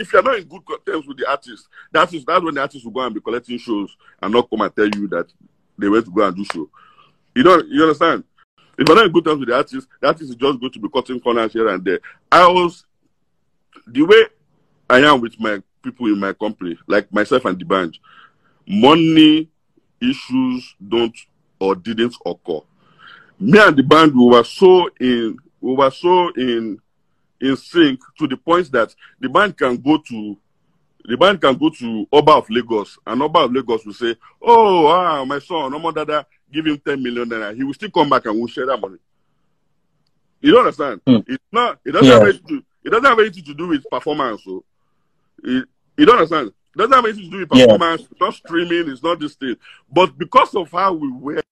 If you're not in good terms with the artist, that is that's when the artist will go and be collecting shows and not come and tell you that they went to go and do show. You know, you understand? If you're not in good terms with the artist, the artist is just going to be cutting corners here and there. I was the way I am with my people in my company, like myself and D'Banj, money issues don't or didn't occur. Me and D'Banj we were so in we were so in in sync to the point that D'Banj can go to D'Banj can go to Oba of Lagos and Oba of Lagos will say, Oh ah, my son, Omo Dada, give him 10 million naira. He will still come back and we'll share that money. You don't understand? Mm. It's not it doesn't Yeah. have anything to, it doesn't have anything to do with performance. So it, you don't understand? It doesn't have anything to do with Yeah. performance, it's not streaming, it's not this thing. But because of how we were